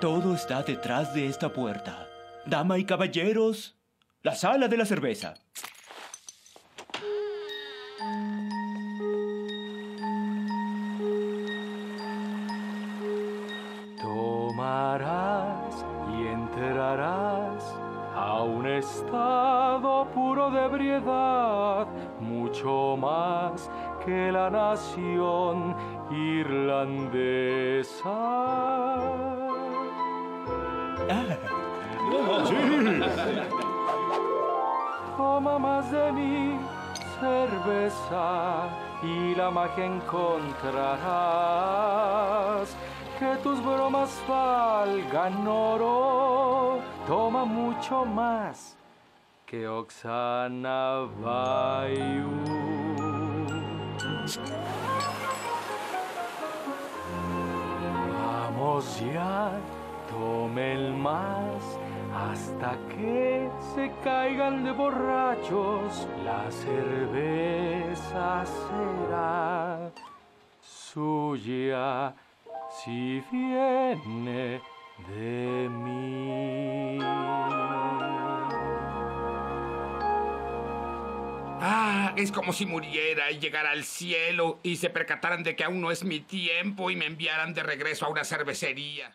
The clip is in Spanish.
Todo está detrás de esta puerta. Dama y caballeros, la sala de la cerveza. Tomarás y entrarás a un estado puro de ebriedad, mucho más que la nación irlandesa. Toma más de mi cerveza y la magia encontrarás. Que tus bromas valgan oro, toma mucho más que Oxana Bayou. Vamos ya, tomen más hasta que se caigan de borrachos. La cerveza será suya si viene de mí. Ah, es como si muriera y llegara al cielo y se percataran de que aún no es mi tiempo y me enviaran de regreso a una cervecería.